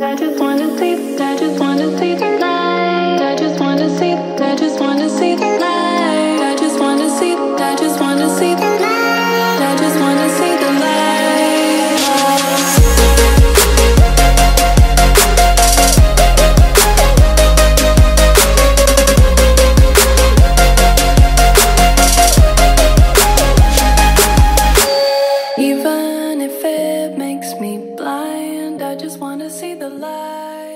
I just want to see. I just want to sleep tonight. I just want to see. I just just wanna see the light.